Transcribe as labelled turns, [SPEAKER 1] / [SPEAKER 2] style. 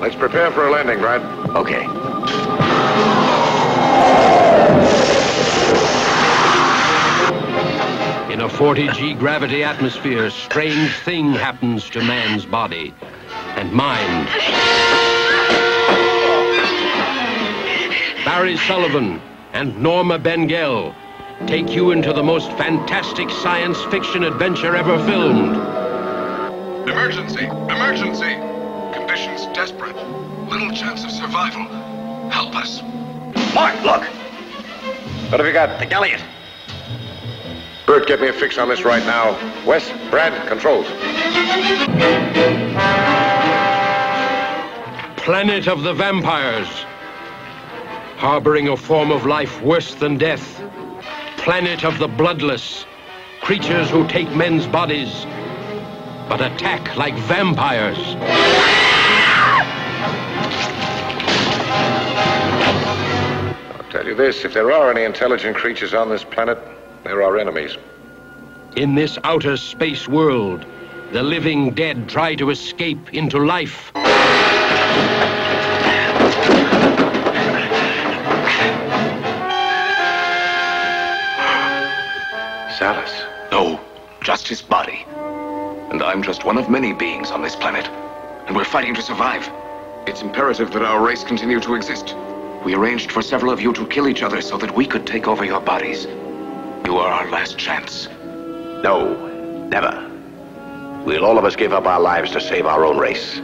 [SPEAKER 1] Let's prepare for a landing, Brad.
[SPEAKER 2] Okay.
[SPEAKER 3] In a 40G gravity atmosphere, strange thing happens to man's body and mind. Barry Sullivan and Norma Bengell take you into the most fantastic science fiction adventure ever filmed.
[SPEAKER 4] Emergency! Emergency! Conditions desperate. Little chance of survival. Help us.
[SPEAKER 2] Mark, look!
[SPEAKER 1] What have you got?
[SPEAKER 2] The Galliot.
[SPEAKER 1] Bert, get me a fix on this right now. Wes, Brad, controls.
[SPEAKER 3] Planet of the Vampires. Harboring a form of life worse than death. Planet of the Bloodless. Creatures who take men's bodies, but attack like vampires.
[SPEAKER 1] Tell you this, if there are any intelligent creatures on this planet, they're our enemies.
[SPEAKER 3] In this outer space world, the living dead try to escape into life.
[SPEAKER 4] Salus? No, just his body. And I'm just one of many beings on this planet. And we're fighting to survive. It's imperative that our race continue to exist. We arranged for several of you to kill each other so that we could take over your bodies. You are our last chance.
[SPEAKER 2] No, never. We'll all of us give up our lives to save our own race.